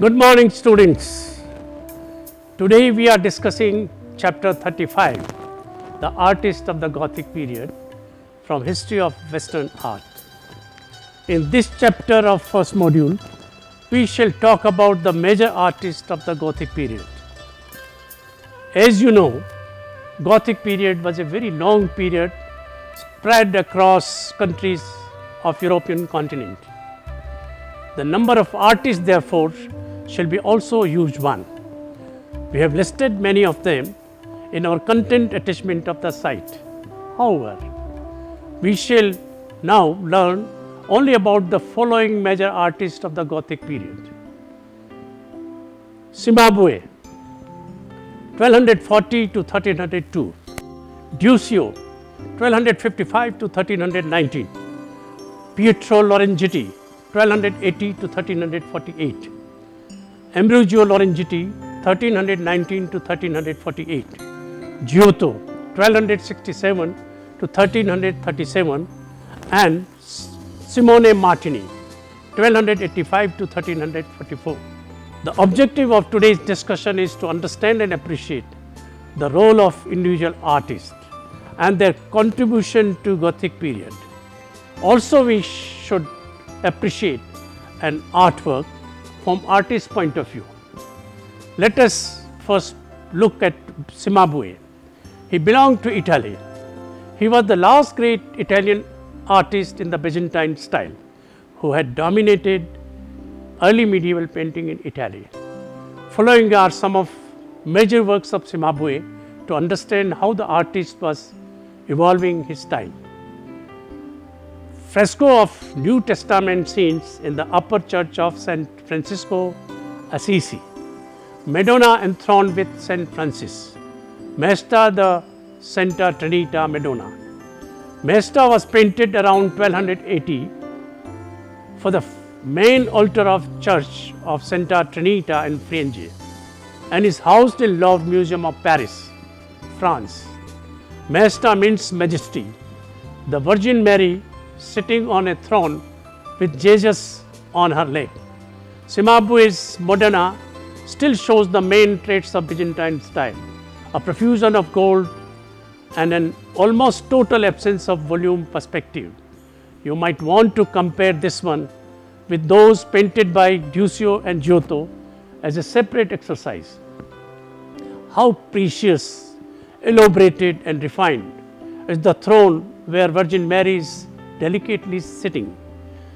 Good morning, students. Today we are discussing chapter 35, the artist of the Gothic period from history of Western art. In this chapter of first module, we shall talk about the major artists of the Gothic period. As you know, Gothic period was a very long period spread across countries of European continent. The number of artists therefore shall be also huge one. We have listed many of them in our content attachment of the site. However, we shall now learn only about the following major artists of the Gothic period. Cimabue 1240 to 1302, Duccio 1255 to 1319, Pietro Lorenzetti 1280 to 1348, Ambrogio Lorenzetti 1319 to 1348, Giotto 1267 to 1337 and Simone Martini 1285 to 1344. The objective of today's discussion is to understand and appreciate the role of individual artists and their contribution to Gothic period. Also we should appreciate an artwork from artist's point of view. Let us first look at Cimabue. He belonged to Italy. He was the last great Italian artist in the Byzantine style who had dominated early medieval painting in Italy. Following are some of major works of Cimabue to understand how the artist was evolving his style. Fresco of New Testament scenes in the upper church of St. Francisco Assisi. Madonna enthroned with St. Francis. Maesta the Santa Trinita Madonna. Maesta was painted around 1280 for the main altar of church of Santa Trinita in Firenze and is housed in Louvre Museum of Paris, France. Maesta means majesty. The Virgin Mary sitting on a throne with Jesus on her lap. Cimabue's Madonna still shows the main traits of Byzantine style, a profusion of gold and an almost total absence of volume perspective. You might want to compare this one with those painted by Duccio and Giotto as a separate exercise. How precious, elaborated and refined is the throne where Virgin Mary is delicately sitting.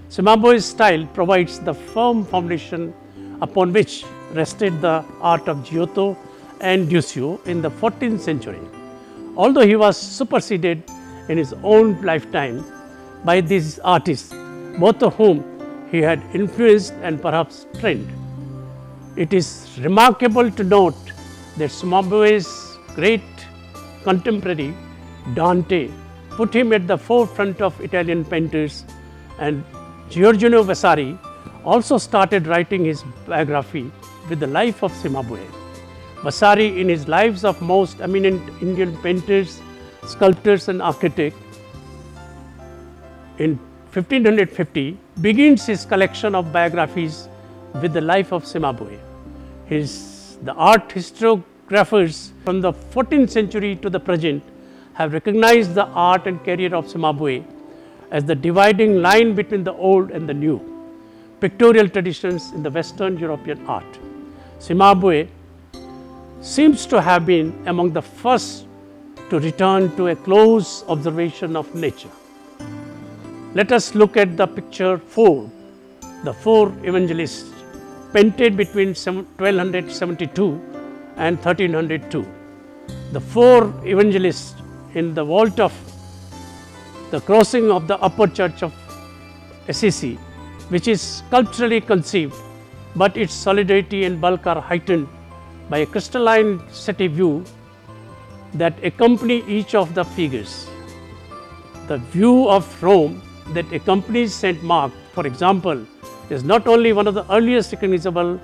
Cimabue's style provides the firm foundation upon which rested the art of Giotto and Duccio in the 14th century. Although he was superseded in his own lifetime by these artists, both of whom he had influenced and perhaps trained. It is remarkable to note that Cimabue's great contemporary Dante put him at the forefront of Italian painters and Giorgio Vasari also started writing his biography with the life of Cimabue. Vasari in his lives of most eminent Indian painters, sculptors and architects in 1550 begins his collection of biographies with the life of Cimabue. His, the art historiographers from the 14th century to the present have recognized the art and career of Cimabue as the dividing line between the old and the new pictorial traditions in the Western European art. Cimabue seems to have been among the first to return to a close observation of nature. Let us look at the picture 4, the four evangelists painted between 1272 and 1302. The four evangelists in the vault of the crossing of the upper church of Assisi, which is sculpturally conceived, but its solidity and bulk are heightened by a crystalline city view that accompany each of the figures. The view of Rome that accompanies St. Mark, for example, is not only one of the earliest recognizable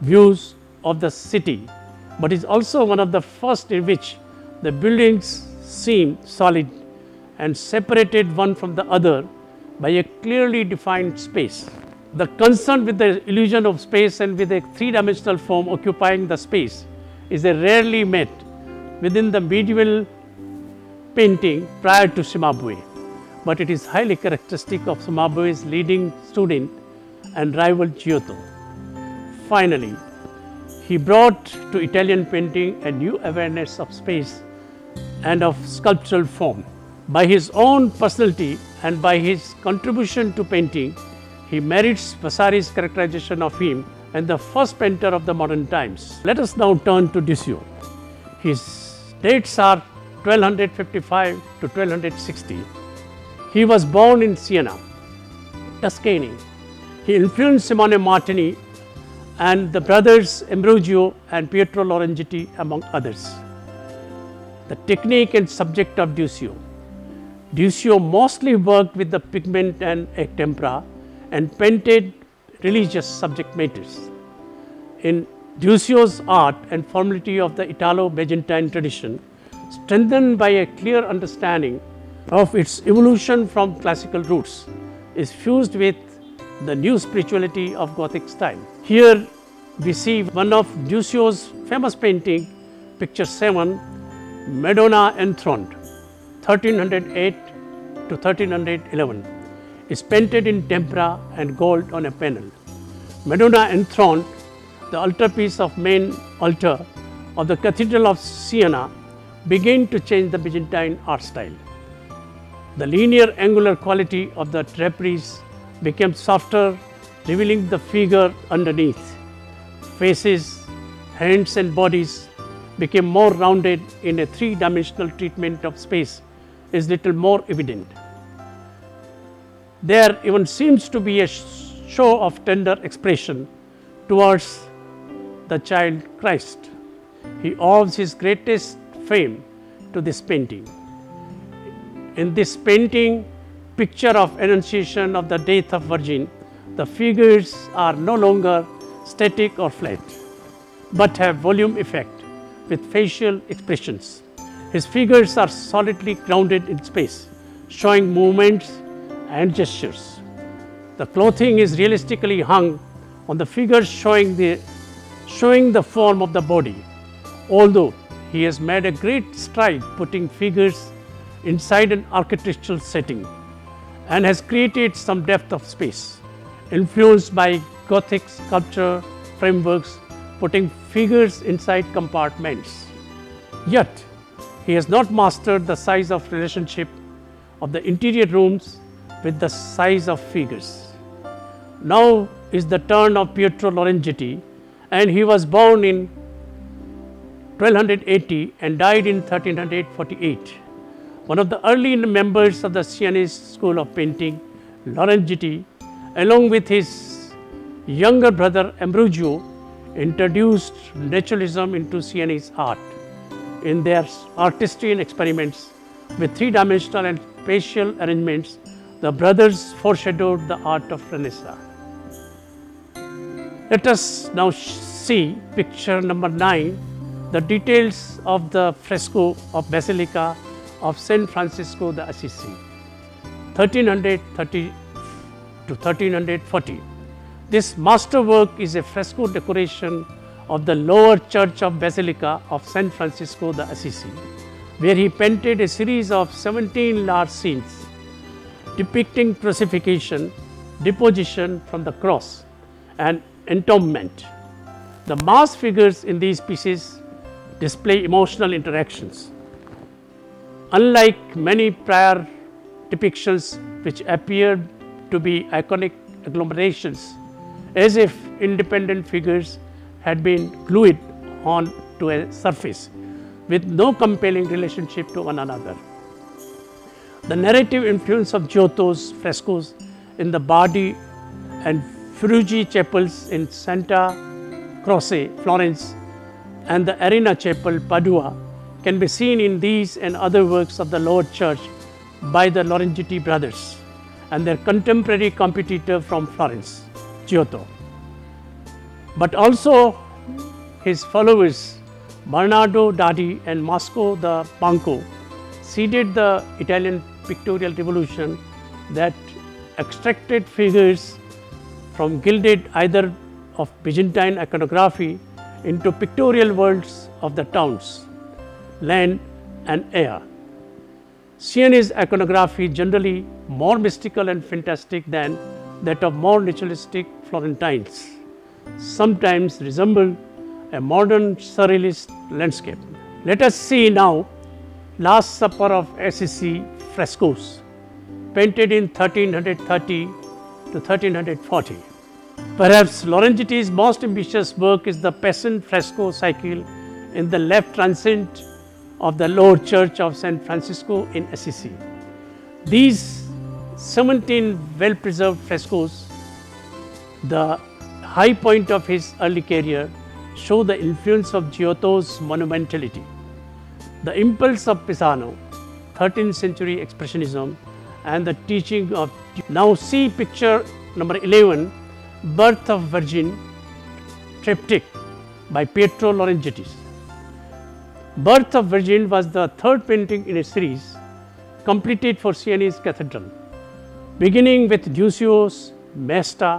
views of the city, but is also one of the first in which the buildings seem solid and separated one from the other by a clearly defined space. The concern with the illusion of space and with a three-dimensional form occupying the space is a rarely met within the medieval painting prior to Cimabue, but it is highly characteristic of Cimabue's leading student and rival Giotto. Finally, he brought to Italian painting a new awareness of space and of sculptural form. By his own personality and by his contribution to painting, he merits Vasari's characterization of him and the first painter of the modern times. Let us now turn to Duccio. His dates are 1255 to 1260. He was born in Siena, Tuscany. He influenced Simone Martini and the brothers Ambrogio and Pietro Lorenzetti among others. The technique and subject of Duccio. Duccio mostly worked with the pigment and tempera and painted religious subject matters. In Duccio's art and formality of the Italo-Byzantine tradition, strengthened by a clear understanding of its evolution from classical roots, is fused with the new spirituality of Gothic style. Here we see one of Duccio's famous painting, picture 7, Madonna enthroned, 1308 to 1311, is painted in tempera and gold on a panel. Madonna enthroned, the altarpiece of main altar of the Cathedral of Siena, began to change the Byzantine art style. The linear angular quality of the draperies became softer, revealing the figure underneath. Faces, hands and bodies became more rounded in a three-dimensional treatment of space is little more evident. There even seems to be a show of tender expression towards the child Christ. He owes his greatest fame to this painting. In this painting, picture of Annunciation of the death of Virgin, the figures are no longer static or flat, but have volume effect with facial expressions. His figures are solidly grounded in space, showing movements and gestures. The clothing is realistically hung on the figures showing the, showing the form of the body, although he has made a great stride putting figures inside an architectural setting and has created some depth of space, influenced by Gothic sculpture frameworks putting figures inside compartments. Yet, he has not mastered the size of relationship of the interior rooms with the size of figures. Now is the turn of Pietro Lorenzetti and he was born in 1280 and died in 1348. One of the early members of the Sienese school of painting, Lorenzetti, along with his younger brother Ambrogio, introduced naturalism into Sienese art in their artistry and experiments with three-dimensional and spatial arrangements, the brothers foreshadowed the art of Renaissance. Let us now see picture number 9, the details of the fresco of Basilica of Saint Francisco de Assisi, 1330 to 1340. This masterwork is a fresco decoration of the lower church of Basilica of San Francisco de Assisi, where he painted a series of 17 large scenes depicting crucifixion, deposition from the cross, and entombment. The mass figures in these pieces display emotional interactions. Unlike many prior depictions which appeared to be iconic agglomerations, as if independent figures had been glued on to a surface with no compelling relationship to one another. The narrative influence of Giotto's frescoes in the Bardi and Peruzzi chapels in Santa Croce, Florence, and the Arena Chapel, Padua, can be seen in these and other works of the Lord Church by the Lorenzetti brothers and their contemporary competitor from Florence, Giotto but also his followers Bernardo Daddi and Maso di Banco seeded the Italian pictorial revolution that extracted figures from gilded either of Byzantine iconography into pictorial worlds of the towns, land and air. Sienese iconography generally more mystical and fantastic than that of more naturalistic Florentines, sometimes resemble a modern surrealist landscape. Let us see now Last Supper of Assisi frescoes painted in 1330 to 1340. Perhaps Lorenzetti's most ambitious work is the Passion fresco cycle in the left transept of the lower church of San Francisco in Assisi. These 17 well preserved frescoes, the high point of his early career, show the influence of Giotto's monumentality. The impulse of Pisano, 13th century expressionism, and the teaching of now see picture number 11 birth of virgin triptych by pietro lorenzetti. Birth of virgin was the third painting in a series completed for sienese cathedral beginning with duccio's maesta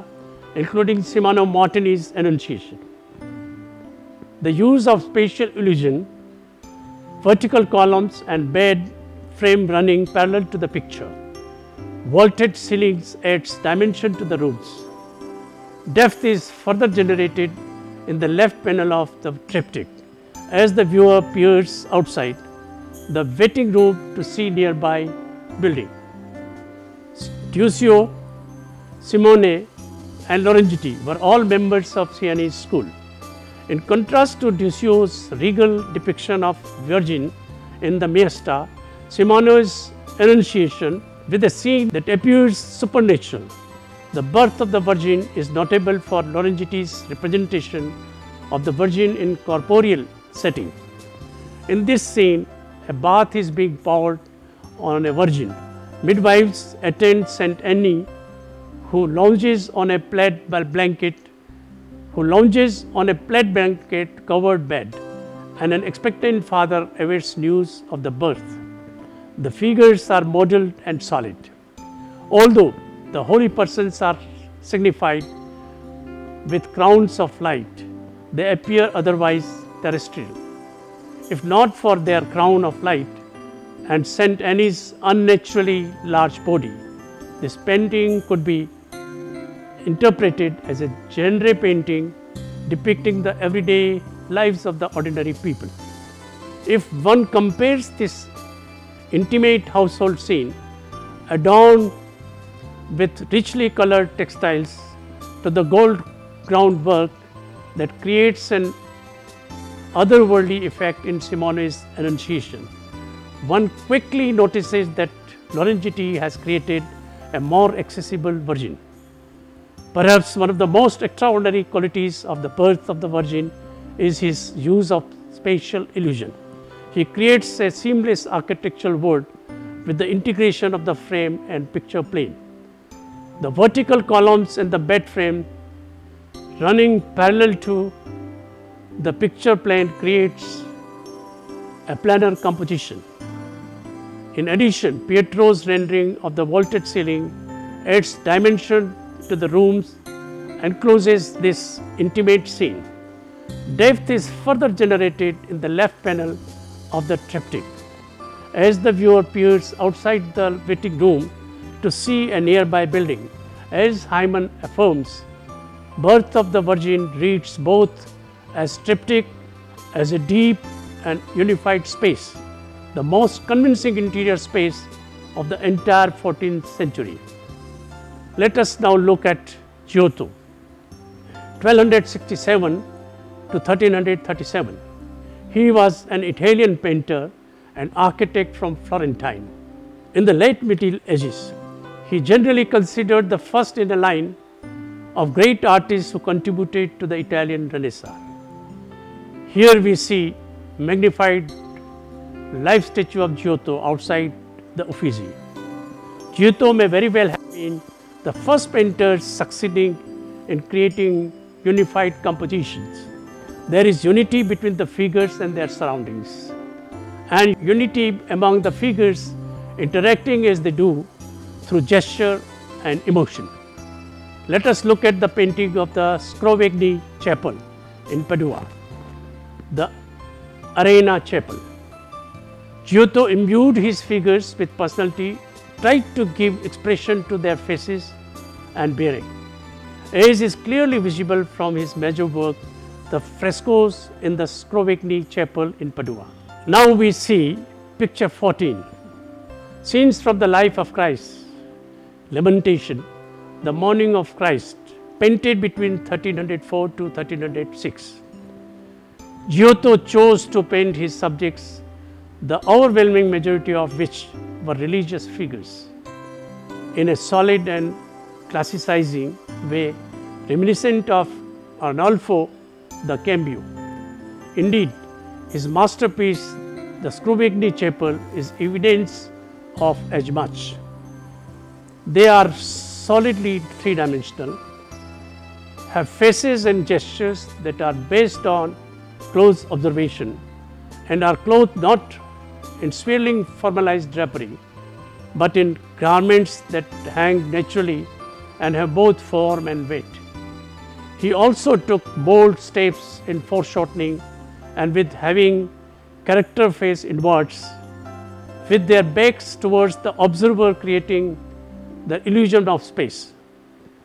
including simone martini's annunciation the use of spatial illusion vertical columns and bed frame running parallel to the picture Vaulted ceilings adds dimension to the rooms. Depth is further generated in the left panel of the triptych. As the viewer peers outside the waiting room to see nearby building. Duccio, Simone and Lorenzetti were all members of Sienese school. In contrast to Duccio's regal depiction of Virgin in the Maesta, Simone's Annunciation with a scene that appears supernatural. The birth of the Virgin is notable for Lorenzetti's representation of the Virgin in corporeal setting. In this scene, a bath is being poured on a Virgin. Midwives attend Saint Anne, who lounges on a plaid blanket, who lounges on a plaid blanket covered bed, and an expectant father awaits news of the birth. The figures are modeled and solid. Although the holy persons are signified with crowns of light, they appear otherwise terrestrial. If not for their crown of light and St. Anne's unnaturally large body, this painting could be interpreted as a genre painting depicting the everyday lives of the ordinary people. If one compares this intimate household scene adorned with richly colored textiles to the gold groundwork that creates an otherworldly effect in Simone's Annunciation. One quickly notices that Lorenzetti has created a more accessible Virgin. Perhaps one of the most extraordinary qualities of the birth of the Virgin is his use of spatial illusion. He creates a seamless architectural world with the integration of the frame and picture plane. The vertical columns and the bed frame running parallel to the picture plane creates a planar composition. In addition, Pietro's rendering of the vaulted ceiling adds dimension to the rooms and closes this intimate scene. Depth is further generated in the left panel of the triptych. As the viewer peers outside the waiting room to see a nearby building, as Hyman affirms, birth of the Virgin reads both as triptych as a deep and unified space, the most convincing interior space of the entire 14th century. Let us now look at Giotto, 1267 to 1337. He was an Italian painter and architect from Florentine. In the late Middle Ages, he generally considered the first in a line of great artists who contributed to the Italian Renaissance. Here we see magnified life statue of Giotto outside the Uffizi. Giotto may very well have been the first painter succeeding in creating unified compositions there is unity between the figures and their surroundings and unity among the figures interacting as they do through gesture and emotion. Let us look at the painting of the Scrovegni Chapel in Padua, the Arena Chapel. Giotto imbued his figures with personality, tried to give expression to their faces and bearing. As is clearly visible from his major work, the frescoes in the Scrovegni Chapel in Padua. Now we see picture 14, scenes from the life of Christ, Lamentation, the morning of Christ, painted between 1304 to 1306. Giotto chose to paint his subjects, the overwhelming majority of which were religious figures, in a solid and classicizing way, reminiscent of Arnolfo di Cambio. Indeed, his masterpiece, the Scrovegni Chapel, is evidence of as much. They are solidly three dimensional, have faces and gestures that are based on close observation and are clothed not in swirling formalized drapery, but in garments that hang naturally and have both form and weight. He also took bold steps in foreshortening and with having character face inwards, with their backs towards the observer creating the illusion of space.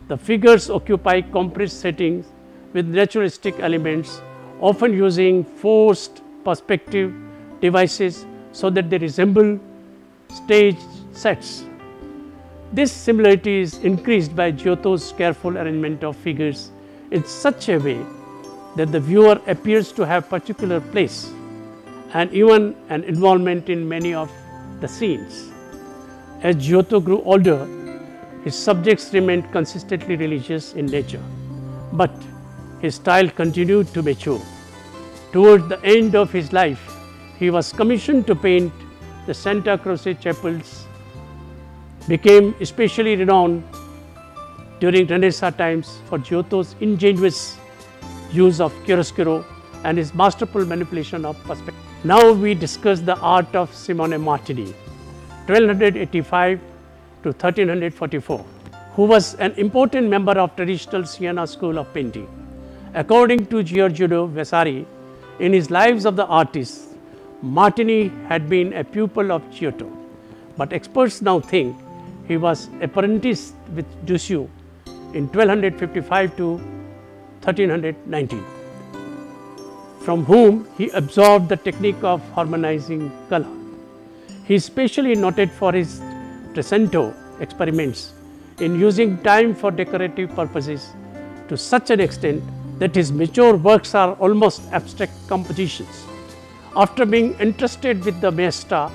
The figures occupy compressed settings with naturalistic elements, often using forced perspective devices so that they resemble stage sets. This similarity is increased by Giotto's careful arrangement of figures in such a way that the viewer appears to have particular place and even an involvement in many of the scenes. As Giotto grew older, his subjects remained consistently religious in nature, but his style continued to mature. Towards the end of his life, he was commissioned to paint the Santa Croce chapels, became especially renowned during Renaissance times for Giotto's ingenious use of chiaroscuro and his masterful manipulation of perspective. Now we discuss the art of Simone Martini, 1285 to 1344, who was an important member of traditional Siena school of painting. According to Giorgio Vasari, in his Lives of the Artists, Martini had been a pupil of Giotto, but experts now think he was apprenticed with Duccio in 1255 to 1319, from whom he absorbed the technique of harmonizing color. He is specially noted for his Trecento experiments in using time for decorative purposes to such an extent that his mature works are almost abstract compositions. After being entrusted with the Maestà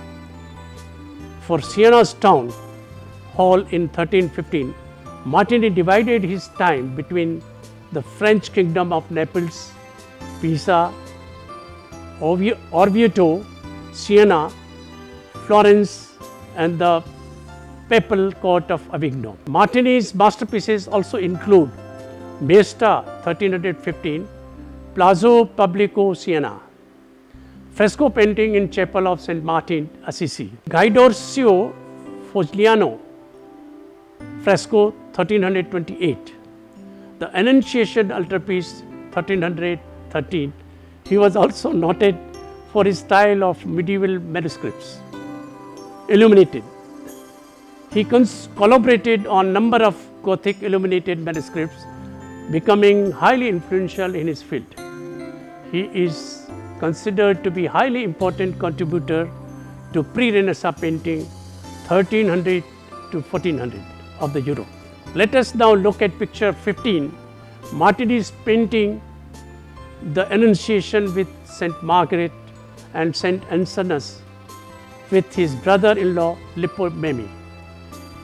for Siena's town hall in 1315, Martini divided his time between the French kingdom of Naples, Pisa, Orvieto, Siena, Florence and the papal court of Avignon. Martini's masterpieces also include Maestà 1315, Palazzo Pubblico Siena, fresco painting in Chapel of St. Martin, Assisi, Guidoriccio Fogliano, fresco 1328, the Annunciation altarpiece 1313. He was also noted for his style of medieval manuscripts, illuminated he collaborated on number of Gothic illuminated manuscripts, becoming highly influential in his field. He is considered to be highly important contributor to pre-Renaissance painting 1300 to 1400 of the Europe. Let us now look at picture 15. Martini's painting the Annunciation with St. Margaret and St. Anselmus with his brother-in-law Lippo Memmi.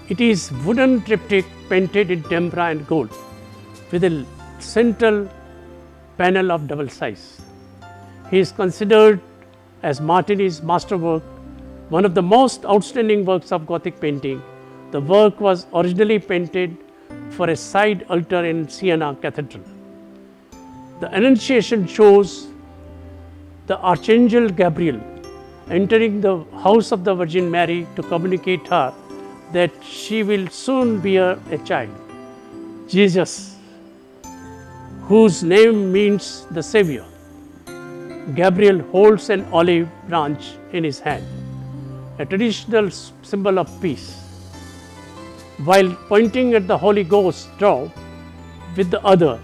It is wooden triptych painted in tempera and gold with a central panel of double size. He is considered as Martini's masterwork, one of the most outstanding works of Gothic painting. The work was originally painted for a side altar in Siena Cathedral. The Annunciation shows the Archangel Gabriel entering the house of the Virgin Mary to communicate her that she will soon bear a child. Jesus, whose name means the Savior. Gabriel holds an olive branch in his hand, a traditional symbol of peace. While pointing at the Holy Ghost dove with the other,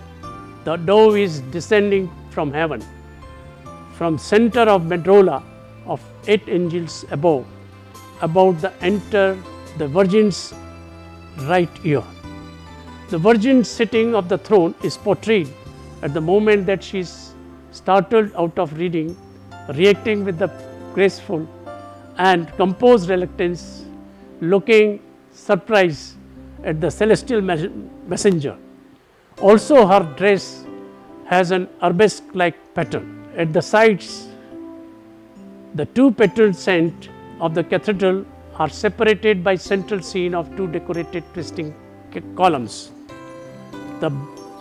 the dove is descending from heaven, from center of medulla of eight angels above, about the enter the Virgin's right ear. The Virgin sitting of the throne is portrayed at the moment that she is startled out of reading, reacting with the graceful and composed reluctance, looking surprised at the celestial messenger. Also, her dress has an arabesque like pattern. At the sides, the two petal saints of the cathedral are separated by central scene of two decorated twisting columns. The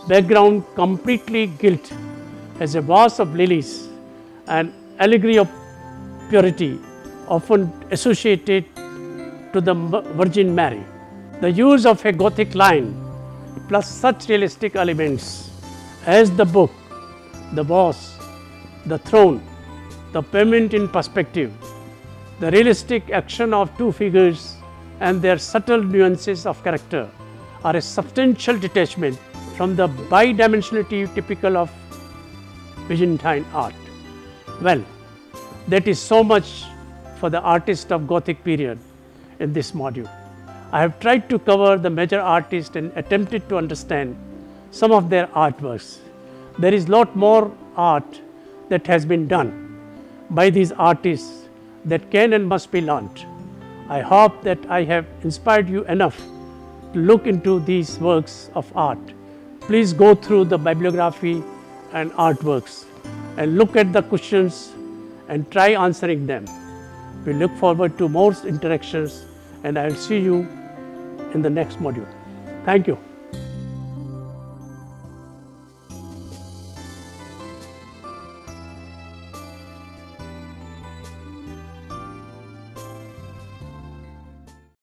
background completely gilt as a vase of lilies, an allegory of purity often associated to the Virgin Mary. The use of a Gothic line plus such realistic elements as the book, the vase, the throne, the pavement in perspective, the realistic action of two figures and their subtle nuances of character are a substantial detachment from the bidimensionality typical of Byzantine art. Well, that is so much for the artist of Gothic period in this module. I have tried to cover the major artists and attempted to understand some of their artworks. There is lot more art that has been done by these artists that can and must be learnt. I hope that I have inspired you enough to look into these works of art. Please go through the bibliography and artworks and look at the questions and try answering them. We look forward to more interactions and I will see you in the next module. Thank you.